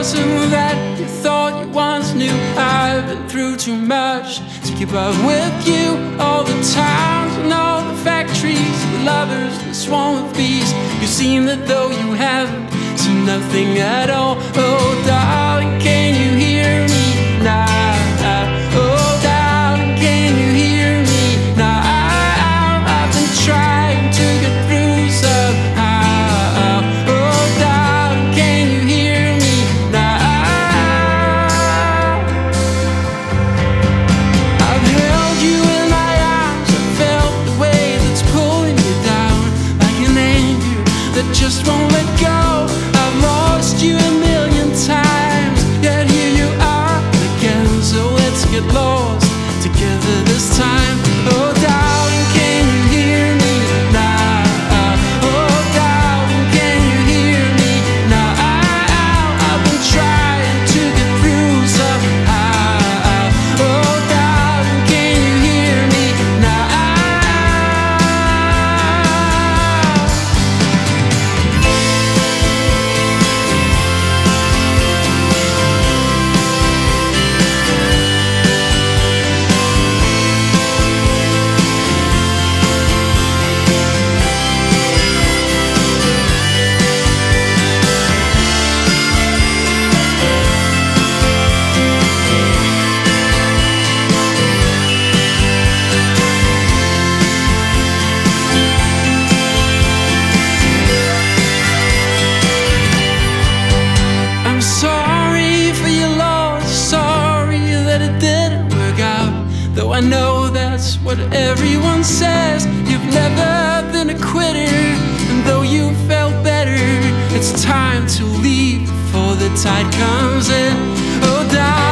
person that you thought you once knew. I've been through too much to keep up with you. All the towns and all the factories, the lovers, the swarm of bees. You seem that though you haven't seen nothing at all. Oh, darling, know that's what everyone says. You've never been a quitter, and though you felt better, it's time to leave before the tide comes in. Oh, darling.